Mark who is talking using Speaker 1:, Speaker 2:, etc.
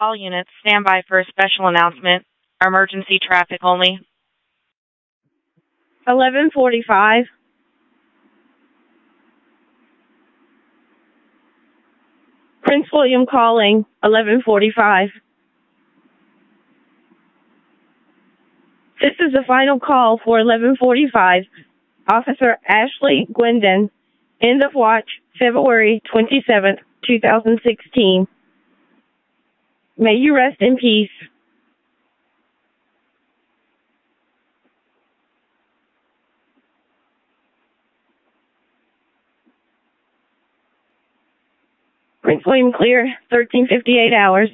Speaker 1: All units, stand by for a special announcement. Emergency traffic only.
Speaker 2: 1145. Prince William calling, 1145. This is the final call for 1145. Officer Ashley Guindon, end of watch, February 27th, 2016. May you rest in peace. Prince William Clear, 1358 hours.